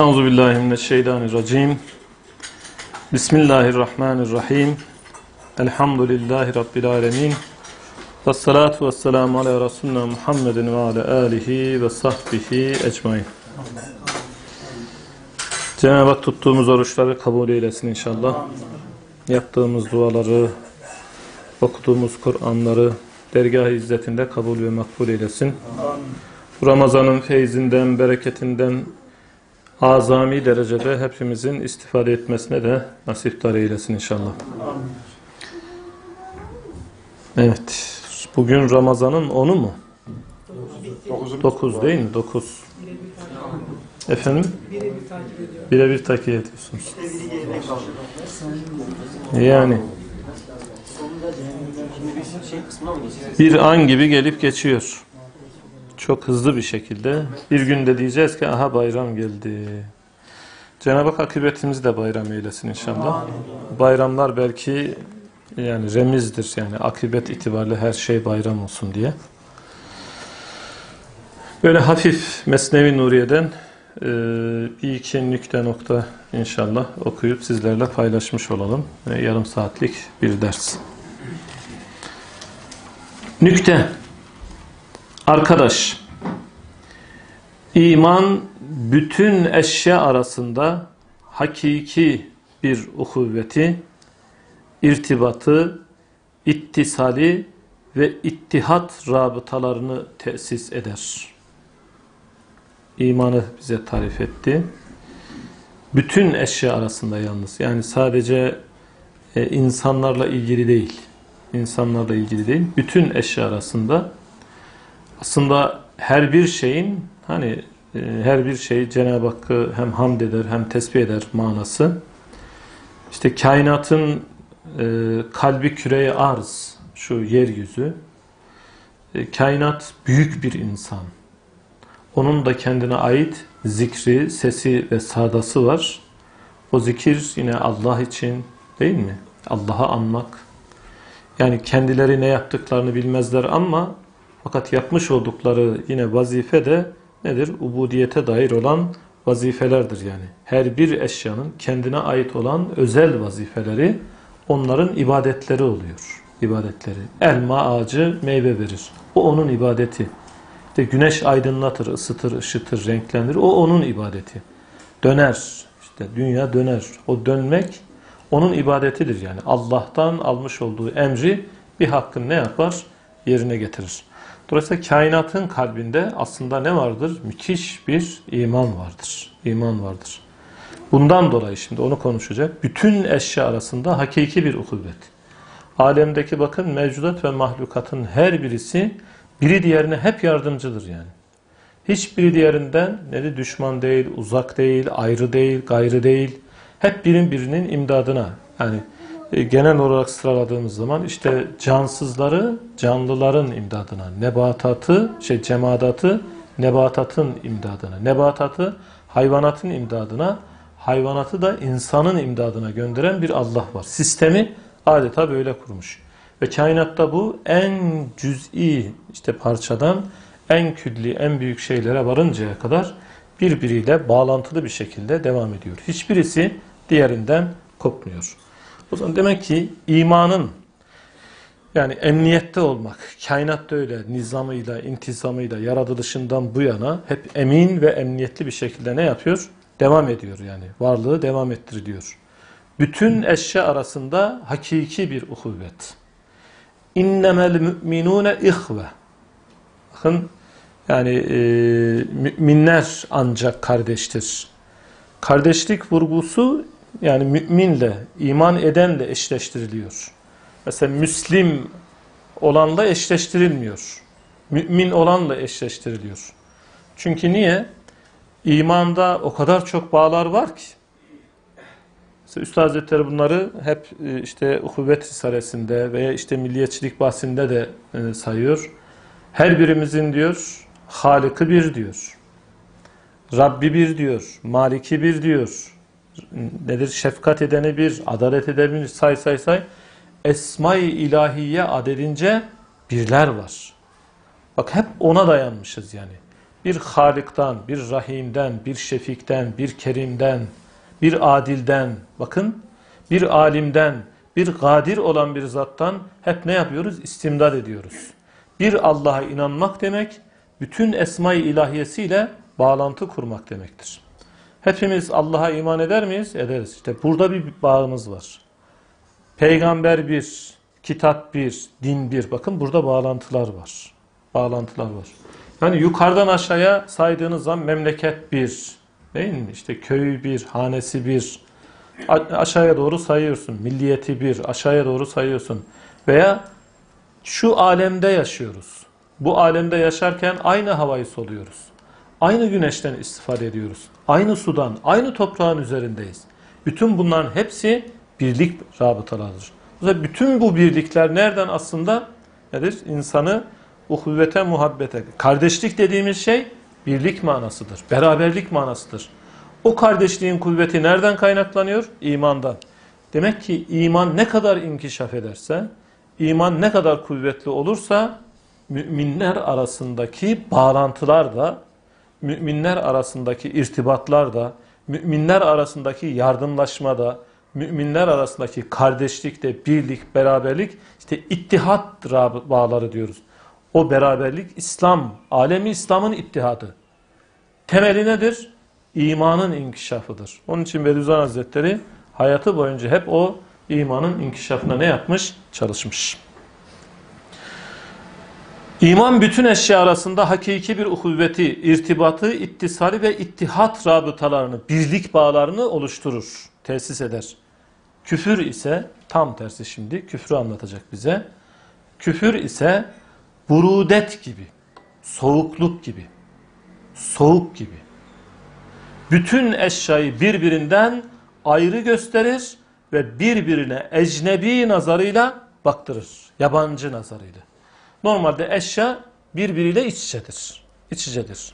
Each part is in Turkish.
Euzu billahi mineşşeytanirracim. Bismillahirrahmanirrahim. Elhamdülillahi rabbil alamin. Ves salatu vesselamu ala resulina Muhammedin ve ala alihi ve sahbihi ecmaîn. Cenab-ı Hak tuttuğumuz oruçları kabul eylesin inşallah. Yaptığımız duaları, okuduğumuz Kur'anları dergah izzetinde kabul ve makbul eylesin. Bu Ramazan'ın feyzinden, bereketinden azami derecede hepimizin istifade etmesine de nasiptar eylesin inşallah. Evet. Bugün Ramazan'ın 10'u mu? 9 değil mi? 9. Efendim? Birebir takip ediyorsunuz. Yani bir an gibi gelip geçiyor. Çok hızlı bir şekilde. Bir günde diyeceğiz ki aha bayram geldi. Cenab-ı Hak akıbetimizi de bayram eylesin inşallah. Bayramlar belki yani remizdir yani akıbet itibariyle her şey bayram olsun diye. Böyle hafif Mesnevi Nuriye'den e, bir iki nükte nokta inşallah okuyup sizlerle paylaşmış olalım. E, yarım saatlik bir ders. Nükte Arkadaş iman bütün eşya arasında hakiki bir uhuvveti, irtibatı, ittisali ve ittihat rabıtalarını tesis eder. İmanı bize tarif etti. Bütün eşya arasında yalnız. Yani sadece e, insanlarla ilgili değil. İnsanlarla ilgili değil. Bütün eşya arasında aslında her bir şeyin hani e, her bir şey Cenab-ı Hakk'ı hem hamd eder hem tesbih eder manası. İşte kainatın e, kalbi küreye arz şu yeryüzü e, kainat büyük bir insan. Onun da kendine ait zikri, sesi ve sadası var. O zikir yine Allah için değil mi? Allah'a anmak. Yani kendileri ne yaptıklarını bilmezler ama fakat yapmış oldukları yine vazife de nedir? Ubudiyete dair olan vazifelerdir yani. Her bir eşyanın kendine ait olan özel vazifeleri onların ibadetleri oluyor. İbadetleri. Elma ağacı meyve verir. O onun ibadeti. İşte güneş aydınlatır, ısıtır, ışıtır, renklendirir. O onun ibadeti. Döner. İşte dünya döner. O dönmek onun ibadetidir yani. Allah'tan almış olduğu emri bir hakkın ne yapar? Yerine getirir. Dolayısıyla kainatın kalbinde aslında ne vardır? Müthiş bir iman vardır. İman vardır. Bundan dolayı şimdi onu konuşacak. Bütün eşya arasında hakiki bir ukuvvet. Alemdeki bakın mevcudat ve mahlukatın her birisi biri diğerine hep yardımcıdır yani. Hiçbiri diğerinden ne de düşman değil, uzak değil, ayrı değil, gayrı değil. Hep birin birinin imdadına yani genel olarak sıraladığımız zaman işte cansızları canlıların imdadına, nebatatı, şey cemadatı nebatatın imdadına, nebatatı hayvanatın imdadına, hayvanatı da insanın imdadına gönderen bir Allah var. Sistemi adeta böyle kurmuş. Ve kainatta bu en cüz'i işte parçadan en külli, en büyük şeylere varıncaya kadar birbiriyle bağlantılı bir şekilde devam ediyor. Hiçbirisi diğerinden kopmuyor. O zaman demek ki imanın yani emniyette olmak, kainatta öyle nizamıyla, intizamıyla, yaratılışından bu yana hep emin ve emniyetli bir şekilde ne yapıyor? Devam ediyor yani. Varlığı devam ettiriliyor. Bütün eşya arasında hakiki bir uhuvvet. İnnemel müminune ihve. Bakın yani e, müminler ancak kardeştir. Kardeşlik vurgusu yani müminle, iman edenle eşleştiriliyor. Mesela Müslim olanla eşleştirilmiyor. Mümin olanla eşleştiriliyor. Çünkü niye? İmanda o kadar çok bağlar var ki. Mesela Üstad Hazretleri bunları hep e, işte Uhuvvet Risalesi'nde veya işte milliyetçilik bahsinde de e, sayıyor. Her birimizin diyor, Halık'ı bir diyor. Rabbi bir diyor, Maliki bir diyor, nedir? Şefkat edeni bir, adalet edeni say say say. Esma-i ilahiye adedince birler var. Bak hep ona dayanmışız yani. bir Halik'tan, bir Rahim'den, bir Şefik'ten, bir Kerim'den, bir Adil'den, bakın bir alimden, bir gadir olan bir zattan hep ne yapıyoruz? İstimdad ediyoruz. Bir Allah'a inanmak demek, bütün esma-i ilahiyesiyle bağlantı kurmak demektir. Hepimiz Allah'a iman eder miyiz? Ederiz. İşte burada bir bağımız var. Peygamber bir, kitap bir, din bir. Bakın burada bağlantılar var. Bağlantılar var. Yani yukarıdan aşağıya saydığınız zaman memleket bir, değil mi? İşte köyü bir, hanesi bir. Aşağıya doğru sayıyorsun. Milliyeti bir, aşağıya doğru sayıyorsun. Veya şu alemde yaşıyoruz. Bu alemde yaşarken aynı havayı soluyoruz. Aynı güneşten istifade ediyoruz. Aynı sudan, aynı toprağın üzerindeyiz. Bütün bunların hepsi birlik rabıtalarıdır. Bütün bu birlikler nereden aslında nedir? İnsanı uhuvvete, muhabbete. Kardeşlik dediğimiz şey birlik manasıdır. Beraberlik manasıdır. O kardeşliğin kuvveti nereden kaynaklanıyor? İmandan. Demek ki iman ne kadar inkişaf ederse, iman ne kadar kuvvetli olursa müminler arasındaki bağlantılar da, müminler arasındaki irtibatlar da, müminler arasındaki yardımlaşma da, müminler arasındaki kardeşlikte, birlik, beraberlik, işte ittihat bağları diyoruz. O beraberlik İslam, alemi İslam'ın ittihadı. Temeli nedir? İmanın inkişafıdır. Onun için Bediüzzaman Hazretleri hayatı boyunca hep o imanın inkişafına ne yapmış? Çalışmış. İman bütün eşya arasında hakiki bir uhuvveti, irtibatı, ittisali ve ittihat rabıtalarını, birlik bağlarını oluşturur, tesis eder. Küfür ise tam tersi şimdi küfrü anlatacak bize. Küfür ise burudet gibi, soğukluk gibi, soğuk gibi. Bütün eşyayı birbirinden ayrı gösterir ve birbirine ecnebi nazarıyla baktırır. Yabancı nazarıyla. Normalde eşya birbiriyle iç içedir. İç içedir.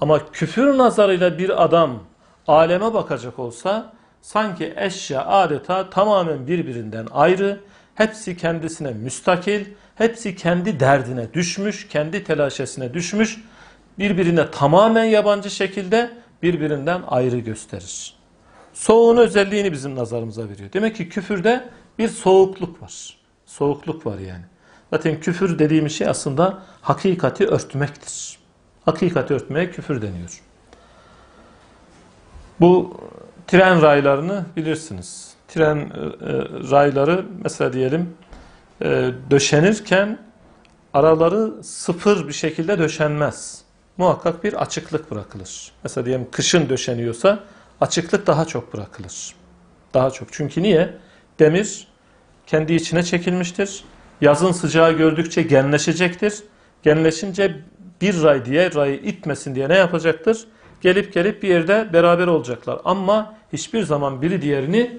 Ama küfür nazarıyla bir adam aleme bakacak olsa sanki eşya adeta tamamen birbirinden ayrı, hepsi kendisine müstakil, hepsi kendi derdine düşmüş, kendi telaşesine düşmüş, birbirine tamamen yabancı şekilde birbirinden ayrı gösterir. Soğuğun özelliğini bizim nazarımıza veriyor. Demek ki küfürde bir soğukluk var. Soğukluk var yani. Zaten küfür dediğimiz şey aslında hakikati örtmektir. Hakikati örtmeye küfür deniyor. Bu tren raylarını bilirsiniz. Tren e, e, rayları mesela diyelim e, döşenirken araları sıfır bir şekilde döşenmez. Muhakkak bir açıklık bırakılır. Mesela diyelim kışın döşeniyorsa açıklık daha çok bırakılır. Daha çok. Çünkü niye? Demir kendi içine çekilmiştir. Yazın sıcağı gördükçe genleşecektir. Genleşince bir ray diye rayı itmesin diye ne yapacaktır? Gelip gelip bir yerde beraber olacaklar. Ama hiçbir zaman biri diğerini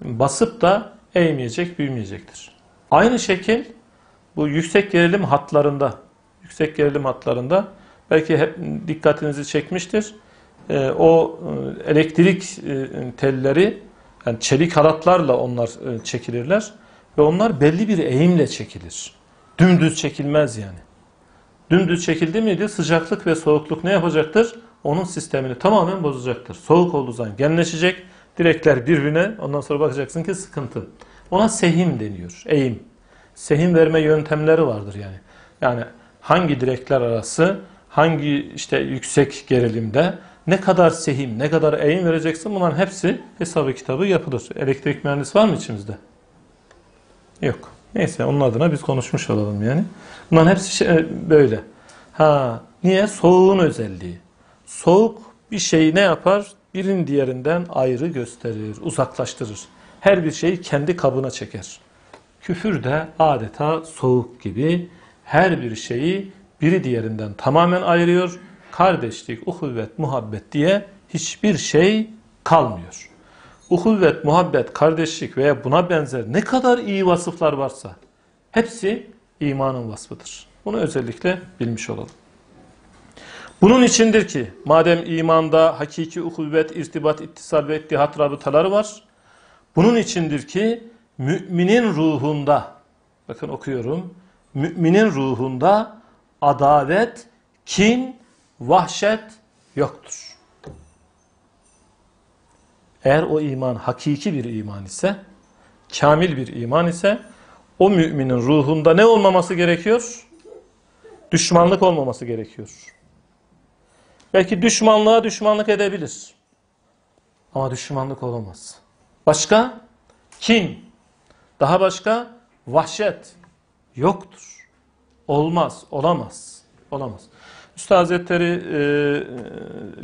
basıp da eğmeyecek, büyümeyecektir. Aynı şekil bu yüksek gerilim hatlarında, yüksek gerilim hatlarında belki hep dikkatinizi çekmiştir. Ee, o e, elektrik e, telleri yani çelik halatlarla onlar e, çekilirler ve onlar belli bir eğimle çekilir. Dümdüz çekilmez yani. Dümdüz çekildi miydi sıcaklık ve soğukluk ne yapacaktır? Onun sistemini tamamen bozacaktır. Soğuk olduğu zaman genleşecek. Direkler birbirine ondan sonra bakacaksın ki sıkıntı. Ona sehim deniyor. Eğim. Sehim verme yöntemleri vardır yani. Yani hangi direkler arası hangi işte yüksek gerilimde ne kadar sehim, ne kadar eğim vereceksin bunların hepsi hesabı kitabı yapılır. Elektrik mühendisi var mı içimizde? Yok. Neyse onun adına biz konuşmuş olalım yani. Bunların hepsi şey, böyle. Ha, niye? Soğuğun özelliği. Soğuk bir şeyi ne yapar? Birinin diğerinden ayrı gösterir, uzaklaştırır. Her bir şeyi kendi kabına çeker. Küfür de adeta soğuk gibi her bir şeyi biri diğerinden tamamen ayırıyor. Kardeşlik, uhuvvet, muhabbet diye hiçbir şey kalmıyor. Uhuvvet, muhabbet, kardeşlik veya buna benzer ne kadar iyi vasıflar varsa hepsi imanın vasfıdır. Bunu özellikle bilmiş olalım. Bunun içindir ki madem imanda hakiki uhuvvet, irtibat, ittisal ve ittihat rabıtaları var. Bunun içindir ki müminin ruhunda bakın okuyorum. Müminin ruhunda adavet, kin vahşet yoktur. Eğer o iman hakiki bir iman ise, kamil bir iman ise, o müminin ruhunda ne olmaması gerekiyor? Düşmanlık olmaması gerekiyor. Belki düşmanlığa düşmanlık edebilir. Ama düşmanlık olamaz. Başka? Kin. Daha başka? Vahşet. Yoktur. Olmaz, olamaz. Olamaz. Üstad Hazretleri e,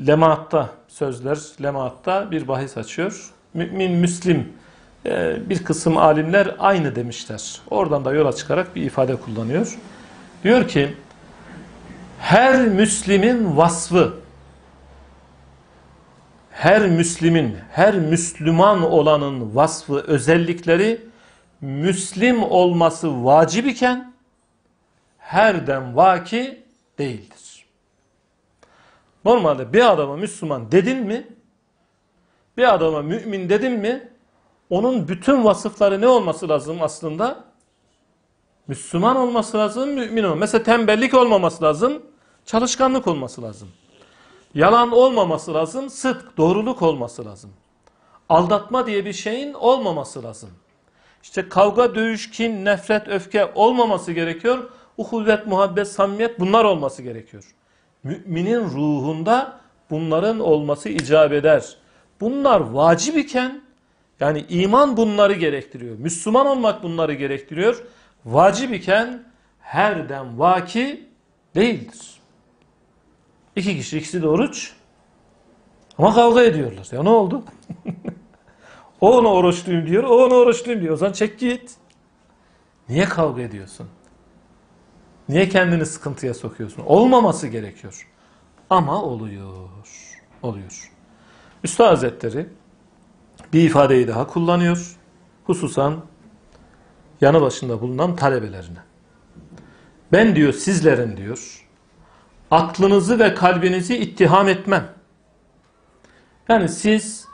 Lemaat'ta sözler, Lemaat'ta bir bahis açıyor. Mümin, Müslim e, bir kısım alimler aynı demişler. Oradan da yola çıkarak bir ifade kullanıyor. Diyor ki, her Müslimin vasfı, her Müslimin, her Müslüman olanın vasfı, özellikleri Müslim olması vacip iken herden vaki değildir. Normalde bir adama Müslüman dedin mi, bir adama mümin dedin mi, onun bütün vasıfları ne olması lazım aslında? Müslüman olması lazım, mümin olması. Mesela tembellik olmaması lazım, çalışkanlık olması lazım. Yalan olmaması lazım, sıdk, doğruluk olması lazım. Aldatma diye bir şeyin olmaması lazım. İşte kavga, dövüş, kin, nefret, öfke olmaması gerekiyor. Uhuvvet, muhabbet, samimiyet bunlar olması gerekiyor. Müminin ruhunda bunların olması icap eder. Bunlar vacip iken yani iman bunları gerektiriyor. Müslüman olmak bunları gerektiriyor. Vacip iken herden vaki değildir. İki kişi ikisi de oruç ama kavga ediyorlar. Ya ne oldu? o ona oruçluyum diyor, o ona oruçluyum diyor. O zaman çek git. Niye kavga ediyorsun? Niye kendini sıkıntıya sokuyorsun? Olmaması gerekiyor. Ama oluyor. Oluyor. Üstad Hazretleri bir ifadeyi daha kullanıyor. Hususan yanı başında bulunan talebelerine. Ben diyor sizlerin diyor aklınızı ve kalbinizi ittiham etmem. Yani siz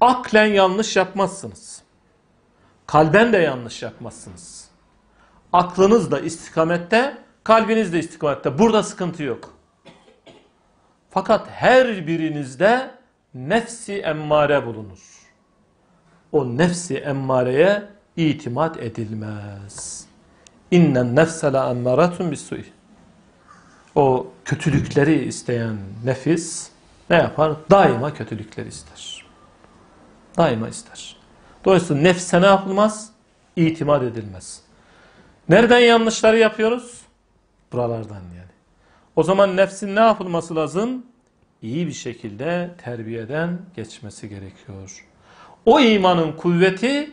aklen yanlış yapmazsınız. Kalben de yanlış yapmazsınız. Aklınız da istikamette, kalbiniz de istikamette. Burada sıkıntı yok. Fakat her birinizde nefsi emmare bulunur. O nefsi emmareye itimat edilmez. İnnen nefse la emmaratun bisu'i. O kötülükleri isteyen nefis ne yapar? Daima kötülükleri ister. Daima ister. Dolayısıyla nefse ne yapılmaz? İtimat edilmez. Nereden yanlışları yapıyoruz? Buralardan yani. O zaman nefsin ne yapılması lazım? İyi bir şekilde terbiyeden geçmesi gerekiyor. O imanın kuvveti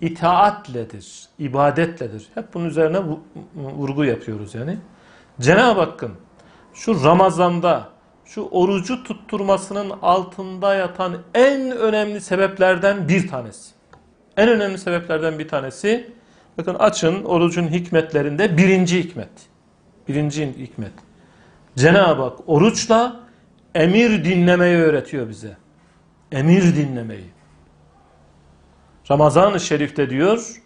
itaatledir, ibadetledir. Hep bunun üzerine vurgu yapıyoruz yani. Cenab-ı Hakk'ın şu Ramazan'da şu orucu tutturmasının altında yatan en önemli sebeplerden bir tanesi. En önemli sebeplerden bir tanesi bakın açın orucun hikmetlerinde birinci hikmet. Birinci hikmet. Cenab-ı Hak oruçla emir dinlemeyi öğretiyor bize. Emir dinlemeyi. Ramazan-ı Şerif'te diyor,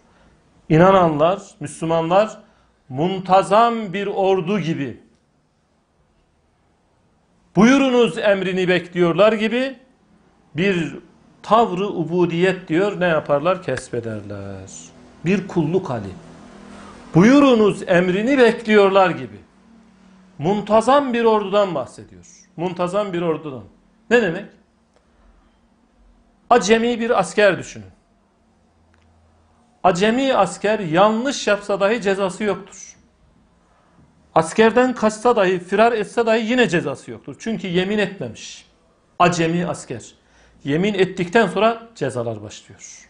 inananlar, Müslümanlar muntazam bir ordu gibi buyurunuz emrini bekliyorlar gibi bir tavrı ubudiyet diyor ne yaparlar? Kesbederler. Bir kulluk hali. Buyurunuz emrini bekliyorlar gibi. Muntazam bir ordudan bahsediyor. Muntazam bir ordudan. Ne demek? Acemi bir asker düşünün. Acemi asker yanlış yapsa dahi cezası yoktur. Askerden kaçsa dahi, firar etse dahi yine cezası yoktur. Çünkü yemin etmemiş. Acemi asker. Yemin ettikten sonra cezalar başlıyor.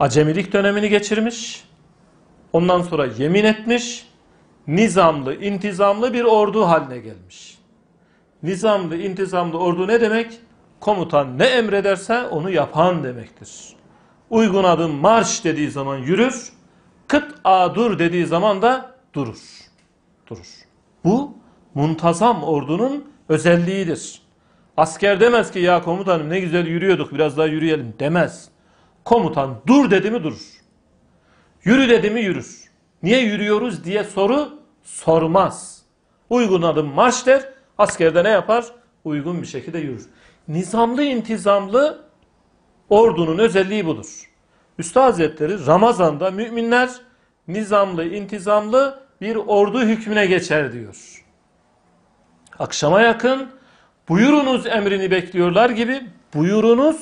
Acemilik dönemini geçirmiş. Ondan sonra yemin etmiş. Nizamlı, intizamlı bir ordu haline gelmiş. Nizamlı, intizamlı ordu ne demek? Komutan ne emrederse onu yapan demektir. Uygun adım marş dediği zaman yürür. Kıt a dur dediği zaman da durur. Durur. Bu muntazam ordunun özelliğidir. Asker demez ki ya komutanım ne güzel yürüyorduk biraz daha yürüyelim demez. Komutan dur dedi mi durur. Yürü dedi mi yürür. Niye yürüyoruz diye soru sormaz. Uygun adım marş der. Askerde ne yapar? Uygun bir şekilde yürür. Nizamlı intizamlı ordunun özelliği budur. Üstad Hazretleri Ramazan'da müminler nizamlı intizamlı bir ordu hükmüne geçer diyor. Akşama yakın buyurunuz emrini bekliyorlar gibi buyurunuz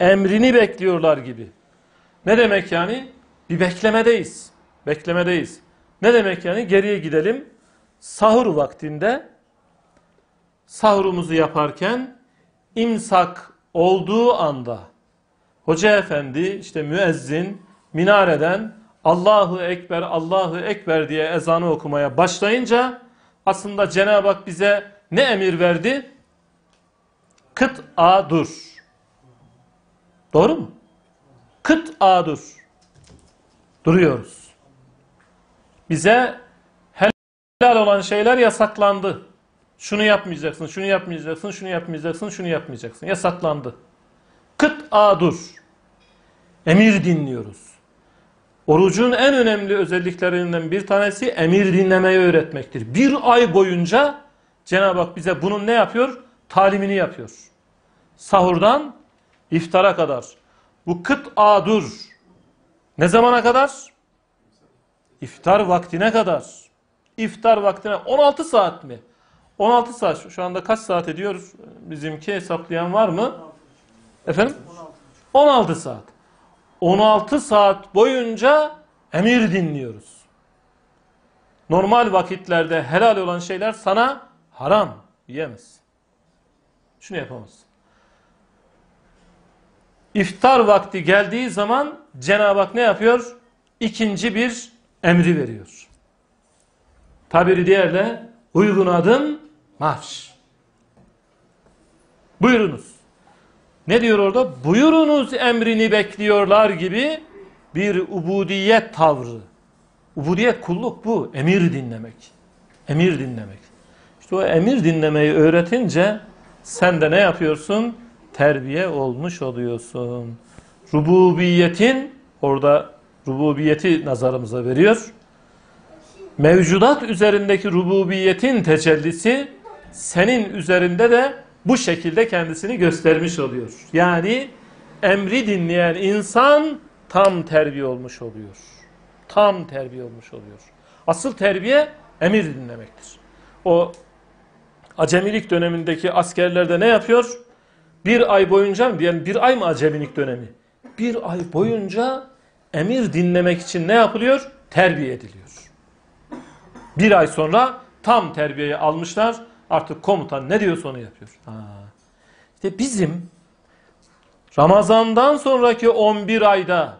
emrini bekliyorlar gibi. Ne demek yani? Bir beklemedeyiz. Beklemedeyiz. Ne demek yani? Geriye gidelim. Sahur vaktinde sahurumuzu yaparken imsak olduğu anda hoca efendi işte müezzin minareden Allahu Ekber Allahu Ekber diye ezanı okumaya başlayınca aslında Cenab-ı Hak bize ne emir verdi? Kıt a dur. Doğru mu? Kıt a dur. Duruyoruz. Bize helal olan şeyler yasaklandı. Şunu yapmayacaksın, şunu yapmayacaksın, şunu yapmayacaksın, şunu yapmayacaksın. Yasaklandı. Kıt a dur. Emir dinliyoruz. Orucun en önemli özelliklerinden bir tanesi emir dinlemeyi öğretmektir. Bir ay boyunca Cenab-ı Hak bize bunun ne yapıyor? Talimini yapıyor. Sahurdan iftara kadar. Bu kıt a dur. Ne zamana kadar? İftar vaktine kadar. İftar vaktine 16 saat mi? 16 saat. Şu anda kaç saat ediyoruz? Bizimki hesaplayan var mı? Efendim? 16 saat. 16 saat boyunca emir dinliyoruz. Normal vakitlerde helal olan şeyler sana haram. Yiyemez. Şunu yapamazsın. İftar vakti geldiği zaman Cenab-ı Hak ne yapıyor? İkinci bir emri veriyor. Tabiri diğerle uygun adım marş. Buyurunuz. Ne diyor orada? Buyurunuz emrini bekliyorlar gibi bir ubudiyet tavrı. Ubudiyet kulluk bu. Emir dinlemek. Emir dinlemek. İşte o emir dinlemeyi öğretince sen de ne yapıyorsun? Terbiye olmuş oluyorsun. Rububiyetin orada rububiyeti nazarımıza veriyor. Mevcudat üzerindeki rububiyetin tecellisi senin üzerinde de bu şekilde kendisini göstermiş oluyor. Yani emri dinleyen insan tam terbiye olmuş oluyor. Tam terbiye olmuş oluyor. Asıl terbiye emir dinlemektir. O acemilik dönemindeki askerlerde ne yapıyor? Bir ay boyunca mı? Yani bir ay mı acemilik dönemi? Bir ay boyunca emir dinlemek için ne yapılıyor? Terbiye ediliyor. Bir ay sonra tam terbiyeyi almışlar. Artık komutan ne diyorsa onu yapıyor. Ha. İşte bizim Ramazan'dan sonraki 11 ayda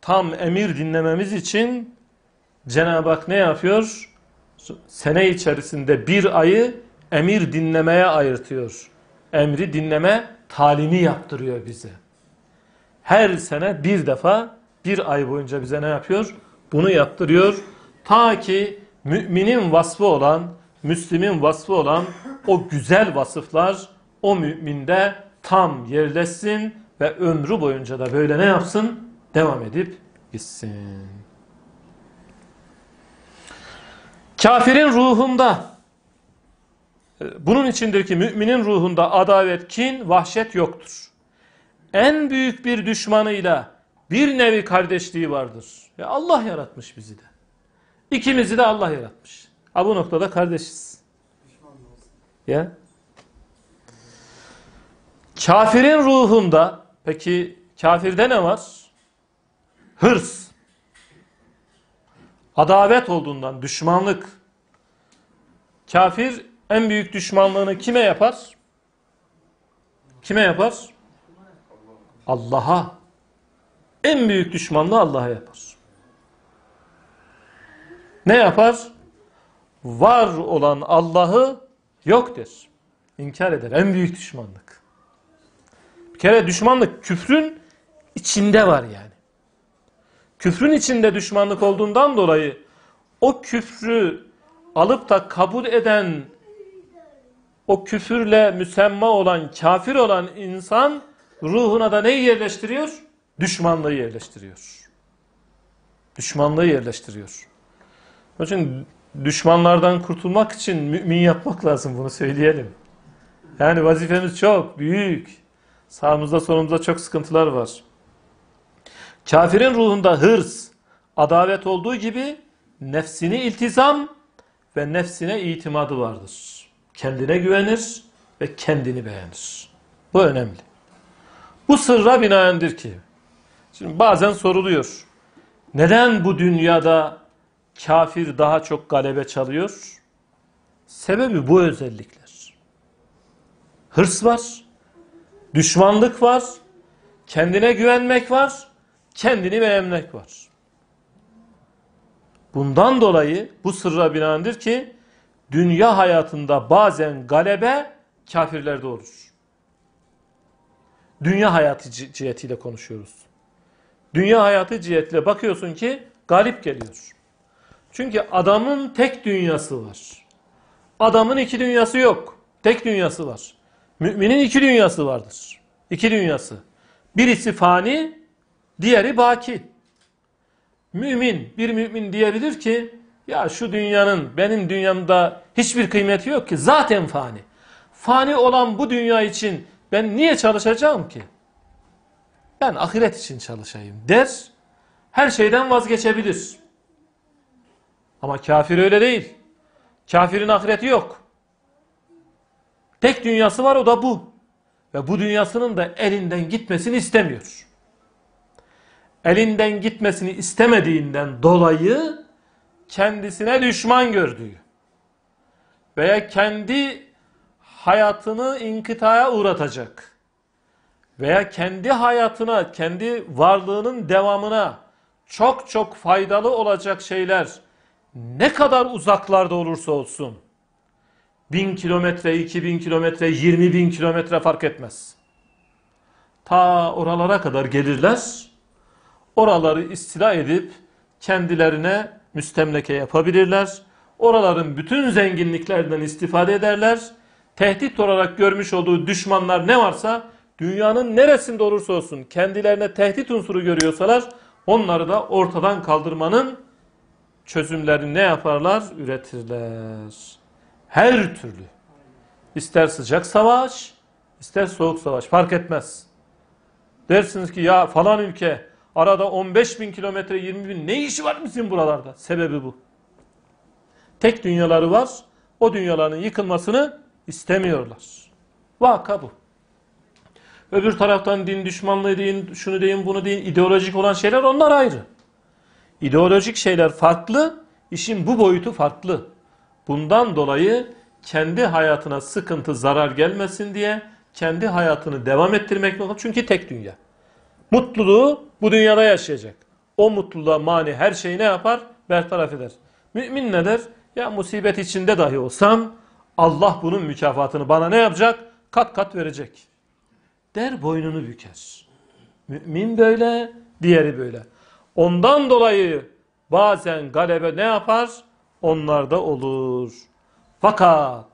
tam emir dinlememiz için Cenab-ı Hak ne yapıyor? Sene içerisinde bir ayı emir dinlemeye ayırtıyor. Emri dinleme talimi yaptırıyor bize. Her sene bir defa bir ay boyunca bize ne yapıyor? Bunu yaptırıyor. Ta ki müminin vasfı olan, Müslim'in vasfı olan o güzel vasıflar o müminde tam yerleşsin ve ömrü boyunca da böyle ne yapsın? Devam edip gitsin. Kafirin ruhunda bunun içindir ki müminin ruhunda adavet, kin, vahşet yoktur. En büyük bir düşmanıyla bir nevi kardeşliği vardır. Ya Allah yaratmış bizi de. İkimizi de Allah yaratmış. Ha bu noktada kardeşiz. Ya. Kafirin ruhunda peki kafirde ne var? Hırs. Adavet olduğundan düşmanlık. Kafir en büyük düşmanlığını kime yapar? Kime yapar? Allah'a. En büyük düşmanlığı Allah'a yapar. Ne yapar? Var olan Allah'ı yok der. İnkar eder. En büyük düşmanlık. Bir kere düşmanlık küfrün içinde var yani. Küfrün içinde düşmanlık olduğundan dolayı o küfrü alıp da kabul eden o küfürle müsemma olan, kafir olan insan ruhuna da neyi yerleştiriyor? Düşmanlığı yerleştiriyor. Düşmanlığı yerleştiriyor. Onun için düşmanlardan kurtulmak için mümin yapmak lazım bunu söyleyelim. Yani vazifemiz çok büyük. Sağımızda solumuzda çok sıkıntılar var. Kafirin ruhunda hırs, adalet olduğu gibi nefsini iltizam ve nefsine itimadı vardır. Kendine güvenir ve kendini beğenir. Bu önemli. Bu sırra binaendir ki, şimdi bazen soruluyor. Neden bu dünyada kafir daha çok galebe çalıyor? Sebebi bu özellikler. Hırs var, düşmanlık var, kendine güvenmek var, kendini beğenmek var. Bundan dolayı bu sırra binaendir ki dünya hayatında bazen galebe kafirlerde olur. Dünya hayatı cihetiyle konuşuyoruz. Dünya hayatı cihetiyle bakıyorsun ki galip geliyor. Çünkü adamın tek dünyası var. Adamın iki dünyası yok. Tek dünyası var. Müminin iki dünyası vardır. İki dünyası. Birisi fani, diğeri baki. Mümin, bir mümin diyebilir ki ya şu dünyanın benim dünyamda hiçbir kıymeti yok ki zaten fani. Fani olan bu dünya için ben niye çalışacağım ki? Ben ahiret için çalışayım der. Her şeyden vazgeçebilir. Ama kafir öyle değil. Kafirin ahireti yok. Tek dünyası var o da bu. Ve bu dünyasının da elinden gitmesini istemiyor. Elinden gitmesini istemediğinden dolayı kendisine düşman gördüğü veya kendi hayatını inkıtaya uğratacak veya kendi hayatına, kendi varlığının devamına çok çok faydalı olacak şeyler ne kadar uzaklarda olursa olsun bin kilometre, iki bin kilometre, yirmi bin kilometre fark etmez. Ta oralara kadar gelirler. Oraları istila edip kendilerine müstemleke yapabilirler. Oraların bütün zenginliklerinden istifade ederler. Tehdit olarak görmüş olduğu düşmanlar ne varsa dünyanın neresinde olursa olsun kendilerine tehdit unsuru görüyorsalar onları da ortadan kaldırmanın çözümlerini ne yaparlar? Üretirler. Her türlü. İster sıcak savaş, ister soğuk savaş fark etmez. Dersiniz ki ya falan ülke arada 15 bin kilometre 20 bin ne işi var mısın buralarda? Sebebi bu. Tek dünyaları var. O dünyaların yıkılmasını istemiyorlar. Vaka bu. Öbür taraftan din düşmanlığı deyin, şunu deyin, bunu deyin, ideolojik olan şeyler onlar ayrı. İdeolojik şeyler farklı, işin bu boyutu farklı. Bundan dolayı kendi hayatına sıkıntı, zarar gelmesin diye kendi hayatını devam ettirmek lazım. Çünkü tek dünya. Mutluluğu bu dünyada yaşayacak. O mutluluğa mani her şeyi ne yapar? Bertaraf eder. Mümin ne der? Ya musibet içinde dahi olsam Allah bunun mükafatını bana ne yapacak? Kat kat verecek. Der boynunu büker. Mümin böyle, diğeri böyle. Ondan dolayı bazen galebe ne yapar? Onlarda olur. Fakat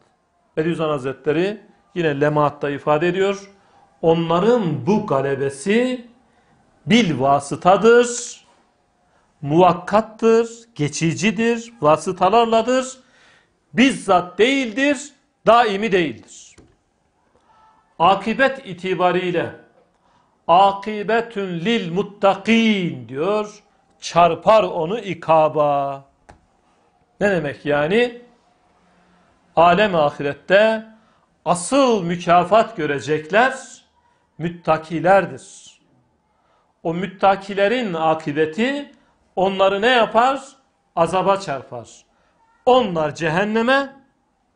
Bediüzzaman Hazretleri yine Lemaat'ta ifade ediyor. Onların bu galebesi bil vasıtadır, muvakkattır, geçicidir, vasıtalarladır, bizzat değildir, daimi değildir. Akibet itibariyle akibetün lil muttakin diyor. Çarpar onu ikaba. Ne demek yani? Alem ahirette asıl mükafat görecekler müttakilerdir. O müttakilerin akıbeti onları ne yapar? Azaba çarpar. Onlar cehenneme,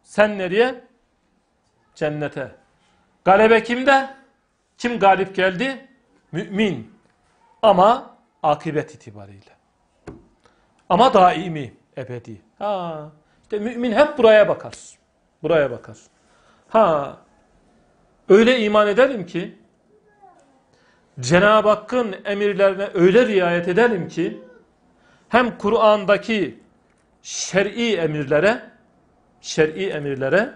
sen nereye? Cennete. Galebe kimde? Kim galip geldi? Mümin. Ama akıbet itibariyle. Ama daimi, ebedi. Ha, işte mümin hep buraya bakar. Buraya bakar. Ha, öyle iman edelim ki Cenab-ı Hakk'ın emirlerine öyle riayet edelim ki hem Kur'an'daki şer'i emirlere şer'i emirlere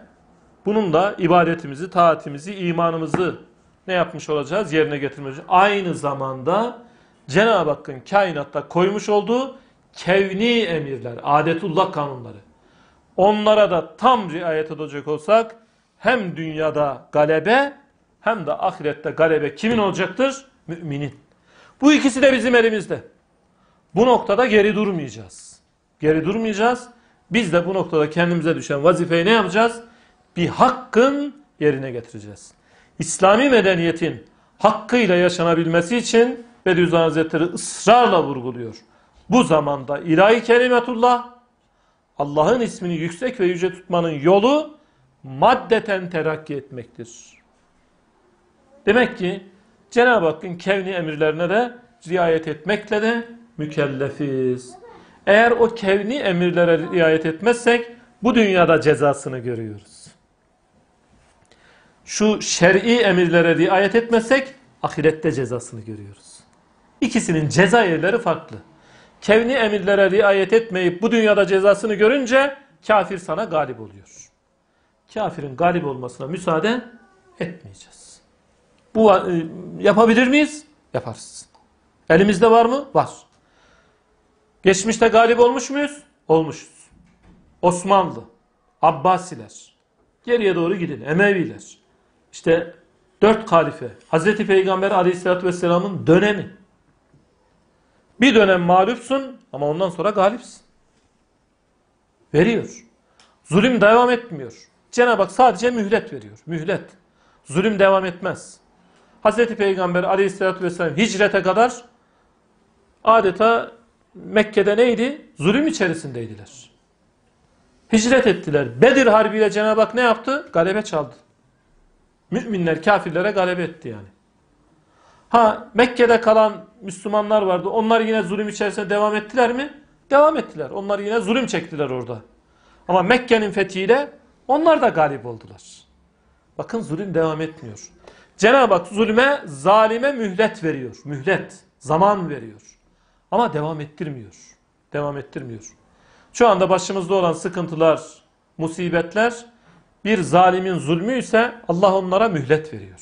bununla ibadetimizi, taatimizi, imanımızı ne yapmış olacağız? Yerine getirmiş. Aynı zamanda Cenab-ı Hakk'ın kainatta koymuş olduğu kevni emirler, adetullah kanunları. onlara da tam riayet edecek olsak hem dünyada galebe hem de ahirette galebe kimin olacaktır? Müminin. Bu ikisi de bizim elimizde. Bu noktada geri durmayacağız. Geri durmayacağız. Biz de bu noktada kendimize düşen vazifeyi ne yapacağız? Bir hakkın yerine getireceğiz. İslami medeniyetin hakkıyla yaşanabilmesi için Bediüzzaman Hazretleri ısrarla vurguluyor. Bu zamanda ilahi kelimetullah Allah'ın ismini yüksek ve yüce tutmanın yolu maddeten terakki etmektir. Demek ki Cenab-ı Hakk'ın kevni emirlerine de riayet etmekle de mükellefiz. Eğer o kevni emirlere riayet etmezsek bu dünyada cezasını görüyoruz. Şu şer'i emirlere riayet etmezsek ahirette cezasını görüyoruz. İkisinin ceza yerleri farklı. Kevni emirlere riayet etmeyip bu dünyada cezasını görünce kafir sana galip oluyor. Kafirin galip olmasına müsaade etmeyeceğiz. Bu e, yapabilir miyiz? Yaparız. Elimizde var mı? Var. Geçmişte galip olmuş muyuz? Olmuşuz. Osmanlı, Abbasiler, geriye doğru gidin, Emeviler. İşte dört halife, Hazreti Peygamber aleyhissalatü vesselamın dönemi. Bir dönem mağlupsun ama ondan sonra galipsin. Veriyor. Zulüm devam etmiyor. Cenab-ı Hak sadece mühlet veriyor. Mühlet. Zulüm devam etmez. Hazreti Peygamber aleyhissalatü vesselam hicrete kadar adeta Mekke'de neydi? Zulüm içerisindeydiler. Hicret ettiler. Bedir Harbi'yle Cenab-ı Hak ne yaptı? Galebe çaldı. Müminler kafirlere galebe etti yani. Ha Mekke'de kalan Müslümanlar vardı. Onlar yine zulüm içerisinde devam ettiler mi? Devam ettiler. Onlar yine zulüm çektiler orada. Ama Mekke'nin fethiyle onlar da galip oldular. Bakın zulüm devam etmiyor. Cenab-ı Hak zulme, zalime mühlet veriyor. Mühlet, zaman veriyor. Ama devam ettirmiyor. Devam ettirmiyor. Şu anda başımızda olan sıkıntılar, musibetler bir zalimin zulmü ise Allah onlara mühlet veriyor.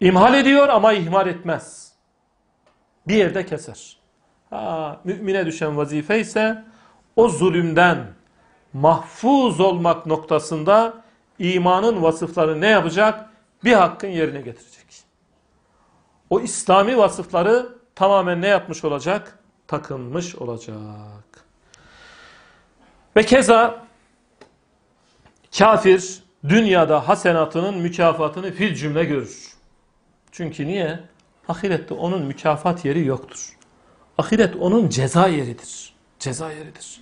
İmhal ediyor ama ihmal etmez. Bir yerde keser. Ha, mümine düşen vazife ise o zulümden mahfuz olmak noktasında imanın vasıfları ne yapacak? Bir hakkın yerine getirecek. O İslami vasıfları tamamen ne yapmış olacak? Takınmış olacak. Ve keza kafir dünyada hasenatının mükafatını fil cümle görür. Çünkü niye? Ahirette onun mükafat yeri yoktur. Ahiret onun ceza yeridir. Ceza yeridir.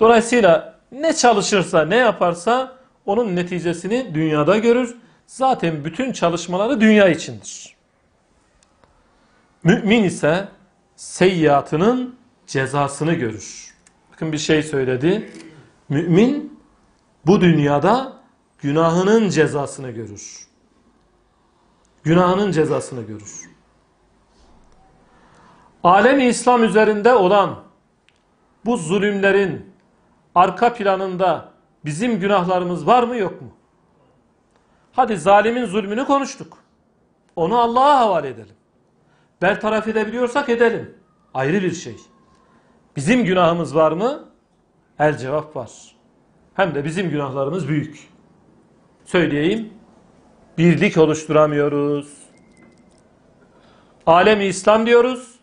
Dolayısıyla ne çalışırsa ne yaparsa onun neticesini dünyada görür. Zaten bütün çalışmaları dünya içindir. Mümin ise seyyiatının cezasını görür. Bakın bir şey söyledi. Mümin bu dünyada günahının cezasını görür. Günahının cezasını görür. Alemi İslam üzerinde olan bu zulümlerin arka planında bizim günahlarımız var mı yok mu? Hadi zalimin zulmünü konuştuk. Onu Allah'a havale edelim. Bertaraf edebiliyorsak edelim. Ayrı bir şey. Bizim günahımız var mı? El cevap var. Hem de bizim günahlarımız büyük. Söyleyeyim. Birlik oluşturamıyoruz. Alemi İslam diyoruz.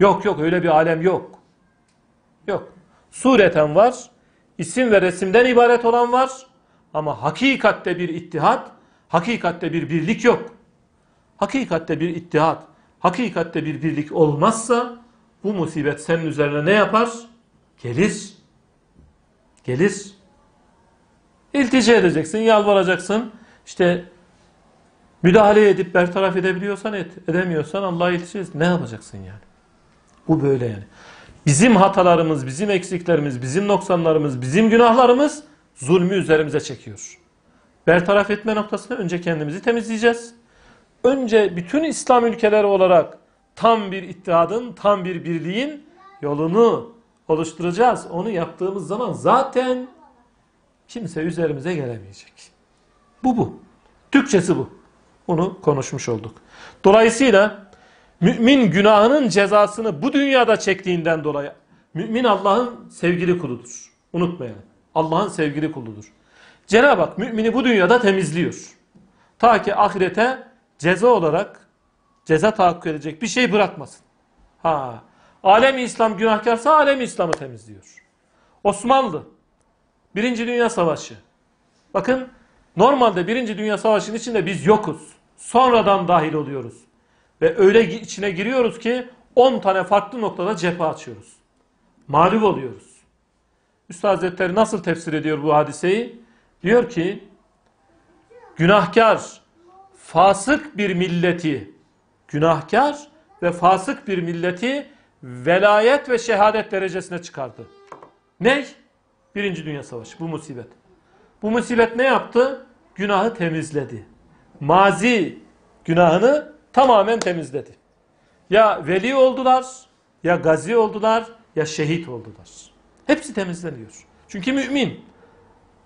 Yok yok öyle bir alem yok. Yok. Sureten var. İsim ve resimden ibaret olan var. Ama hakikatte bir ittihat, hakikatte bir birlik yok. Hakikatte bir ittihat, hakikatte bir birlik olmazsa bu musibet senin üzerine ne yapar? Gelir. Gelir. İltica edeceksin, yalvaracaksın. İşte müdahale edip bertaraf edebiliyorsan et, edemiyorsan Allah'a iltica Ne yapacaksın yani? Bu böyle yani. Bizim hatalarımız, bizim eksiklerimiz, bizim noksanlarımız, bizim günahlarımız zulmü üzerimize çekiyor. Bertaraf etme noktasında önce kendimizi temizleyeceğiz. Önce bütün İslam ülkeleri olarak tam bir ittihadın, tam bir birliğin yolunu oluşturacağız. Onu yaptığımız zaman zaten kimse üzerimize gelemeyecek. Bu bu. Türkçesi bu. Bunu konuşmuş olduk. Dolayısıyla mümin günahının cezasını bu dünyada çektiğinden dolayı mümin Allah'ın sevgili kuludur. Unutmayalım. Allah'ın sevgili kuludur. Cenab-ı Hak mümini bu dünyada temizliyor. Ta ki ahirete ceza olarak ceza tahakkuk edecek bir şey bırakmasın. Ha, alemi İslam günahkarsa alemi İslam'ı temizliyor. Osmanlı Birinci Dünya Savaşı. Bakın normalde Birinci Dünya Savaşı'nın içinde biz yokuz. Sonradan dahil oluyoruz. Ve öyle içine giriyoruz ki 10 tane farklı noktada cephe açıyoruz. Mağlup oluyoruz. Üstad Hazretleri nasıl tefsir ediyor bu hadiseyi? Diyor ki günahkar, fasık bir milleti, günahkar ve fasık bir milleti velayet ve şehadet derecesine çıkardı. Ne? Birinci Dünya Savaşı. Bu musibet. Bu musibet ne yaptı? Günahı temizledi. Mazi günahını tamamen temizledi. Ya veli oldular, ya gazi oldular, ya şehit oldular. Hepsi temizleniyor. Çünkü mümin.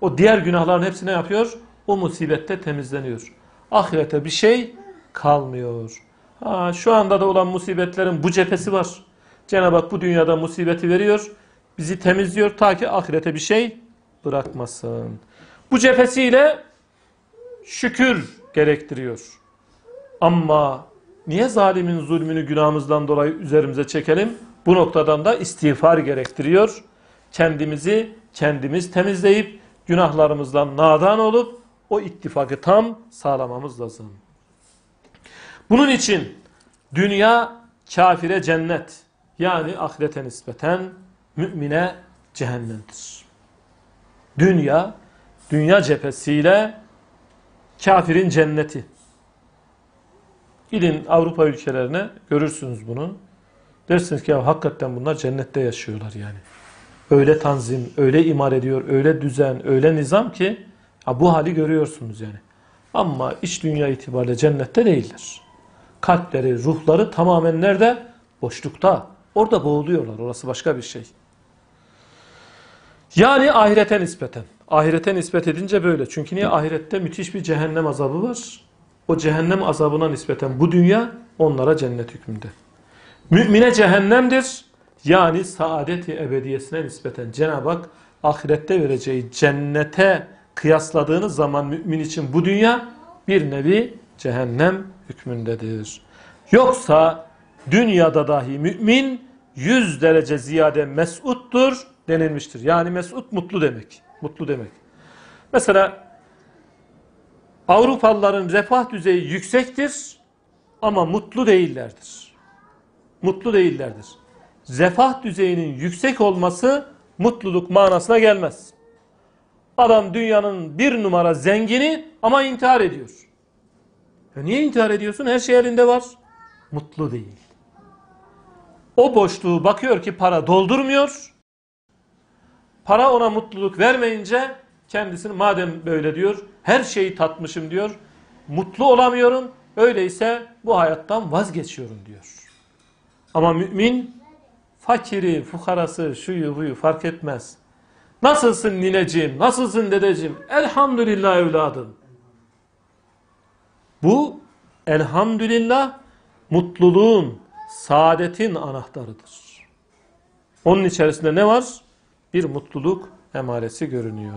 O diğer günahların hepsine yapıyor? O musibette temizleniyor. Ahirete bir şey kalmıyor. Ha, şu anda da olan musibetlerin bu cephesi var. Cenab-ı Hak bu dünyada musibeti veriyor. Bizi temizliyor ta ki ahirete bir şey bırakmasın. Bu cephesiyle şükür gerektiriyor. Ama niye zalimin zulmünü günahımızdan dolayı üzerimize çekelim? Bu noktadan da istiğfar gerektiriyor. Kendimizi kendimiz temizleyip günahlarımızdan nadan olup o ittifakı tam sağlamamız lazım. Bunun için dünya kafire cennet yani ahirete nispeten mümine cehennemdir. Dünya, dünya cephesiyle kafirin cenneti. Gidin Avrupa ülkelerine görürsünüz bunu. Dersiniz ki ya hakikaten bunlar cennette yaşıyorlar yani. Öyle tanzim, öyle imar ediyor, öyle düzen, öyle nizam ki ya bu hali görüyorsunuz yani. Ama iç dünya itibariyle cennette değiller. Kalpleri, ruhları tamamen nerede? Boşlukta. Orada boğuluyorlar. Orası başka bir şey. Yani ahirete nispeten. Ahirete nispet edince böyle. Çünkü niye? Ahirette müthiş bir cehennem azabı var. O cehennem azabına nispeten bu dünya onlara cennet hükmünde. Mümine cehennemdir. Yani saadeti ebediyesine nispeten Cenab-ı Hak ahirette vereceği cennete kıyasladığınız zaman mümin için bu dünya bir nevi cehennem hükmündedir. Yoksa dünyada dahi mümin 100 derece ziyade mesuttur denilmiştir. Yani mesut mutlu demek. Mutlu demek. Mesela Avrupalıların refah düzeyi yüksektir ama mutlu değillerdir. Mutlu değillerdir. Refah düzeyinin yüksek olması mutluluk manasına gelmez. Adam dünyanın bir numara zengini ama intihar ediyor. Ya niye intihar ediyorsun? Her şey elinde var. Mutlu değil. O boşluğu bakıyor ki para doldurmuyor. Para ona mutluluk vermeyince kendisini madem böyle diyor her şeyi tatmışım diyor. Mutlu olamıyorum. Öyleyse bu hayattan vazgeçiyorum diyor. Ama mümin fakiri, fukarası, şuyu buyu fark etmez. Nasılsın nineciğim, nasılsın dedeciğim? Elhamdülillah evladım. Bu elhamdülillah mutluluğun, saadetin anahtarıdır. Onun içerisinde ne var? Bir mutluluk emaresi görünüyor.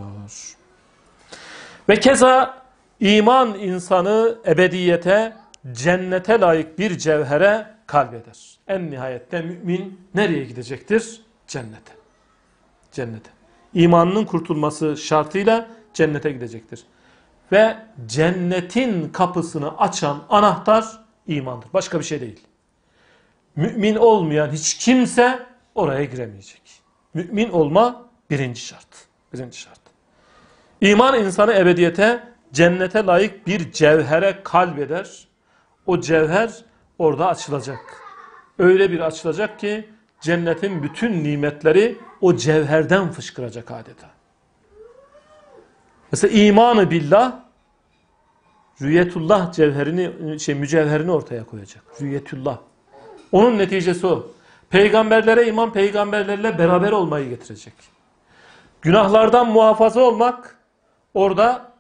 Ve keza iman insanı ebediyete, cennete layık bir cevhere kalbeder. En nihayette mümin nereye gidecektir? Cennete. Cennete. İmanının kurtulması şartıyla cennete gidecektir. Ve cennetin kapısını açan anahtar imandır. Başka bir şey değil. Mümin olmayan hiç kimse oraya giremeyecek. Mümin olma birinci şart. Birinci şart. İman insanı ebediyete, cennete layık bir cevhere kalbeder. O cevher orada açılacak. Öyle bir açılacak ki cennetin bütün nimetleri o cevherden fışkıracak adeta. Mesela imanı billah rüyetullah cevherini şey mücevherini ortaya koyacak. Rüyetullah. Onun neticesi o. Peygamberlere iman peygamberlerle beraber olmayı getirecek. Günahlardan muhafaza olmak orada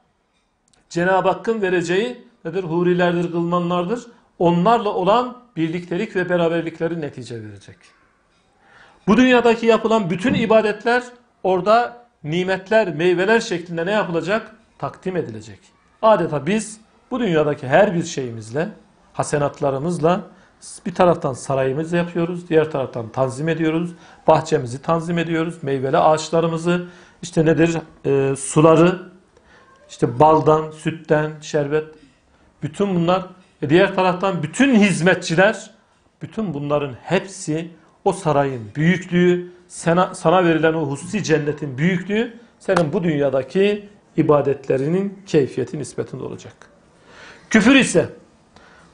Cenab-ı Hakk'ın vereceği nedir? Hurilerdir, kılmanlardır. Onlarla olan birliktelik ve beraberlikleri netice verecek. Bu dünyadaki yapılan bütün ibadetler orada nimetler, meyveler şeklinde ne yapılacak? Takdim edilecek. Adeta biz bu dünyadaki her bir şeyimizle, hasenatlarımızla bir taraftan sarayımızı yapıyoruz, diğer taraftan tanzim ediyoruz, bahçemizi tanzim ediyoruz, meyveli ağaçlarımızı, işte nedir, e, suları, işte baldan, sütten, şerbet, bütün bunlar, e diğer taraftan bütün hizmetçiler, bütün bunların hepsi o sarayın büyüklüğü, sana, sana verilen o hususi cennetin büyüklüğü, senin bu dünyadaki ibadetlerinin keyfiyeti nispetinde olacak. Küfür ise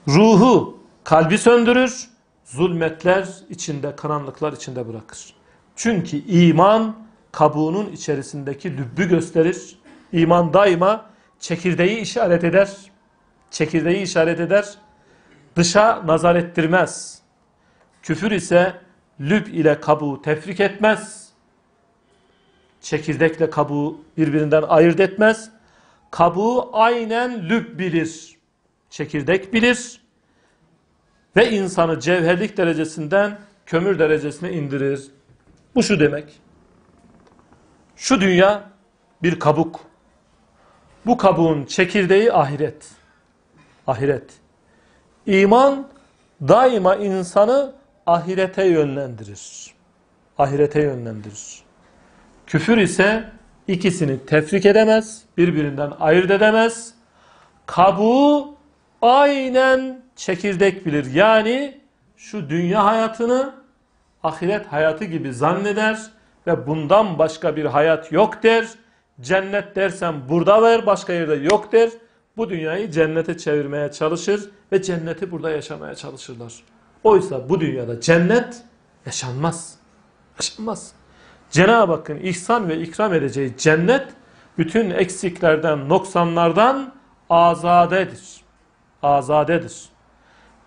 ruhu, kalbi söndürür, zulmetler içinde, karanlıklar içinde bırakır. Çünkü iman kabuğunun içerisindeki lübbü gösterir. İman daima çekirdeği işaret eder. Çekirdeği işaret eder. Dışa nazar ettirmez. Küfür ise lüb ile kabuğu tefrik etmez. Çekirdekle kabuğu birbirinden ayırt etmez. Kabuğu aynen lüb bilir. Çekirdek bilir. Ve insanı cevherlik derecesinden kömür derecesine indirir. Bu şu demek. Şu dünya bir kabuk. Bu kabuğun çekirdeği ahiret. Ahiret. İman daima insanı ahirete yönlendirir. Ahirete yönlendirir. Küfür ise ikisini tefrik edemez, birbirinden ayırt edemez. Kabuğu aynen çekirdek bilir. Yani şu dünya hayatını ahiret hayatı gibi zanneder ve bundan başka bir hayat yok der. Cennet dersen burada ver, başka yerde yok der. Bu dünyayı cennete çevirmeye çalışır ve cenneti burada yaşamaya çalışırlar. Oysa bu dünyada cennet yaşanmaz. Yaşanmaz. Cenab-ı Hakk'ın ihsan ve ikram edeceği cennet bütün eksiklerden, noksanlardan azadedir. Azadedir.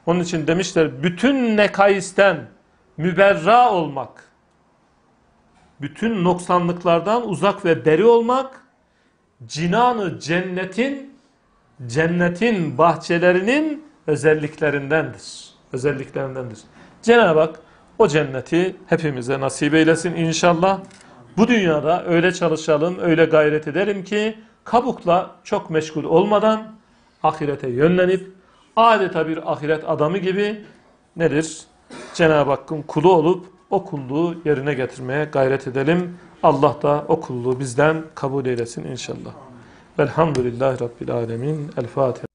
Onun için demişler bütün nekaisten müberra olmak, bütün noksanlıklardan uzak ve beri olmak, cinanı cennetin, cennetin bahçelerinin özelliklerindendir. Özelliklerindendir. Cenab-ı Hak o cenneti hepimize nasip eylesin inşallah. Bu dünyada öyle çalışalım, öyle gayret edelim ki kabukla çok meşgul olmadan ahirete yönlenip adeta bir ahiret adamı gibi nedir? Cenab-ı Hakk'ın kulu olup o kulluğu yerine getirmeye gayret edelim. Allah da o kulluğu bizden kabul eylesin inşallah. Velhamdülillahi Rabbil Alemin. El Fatiha.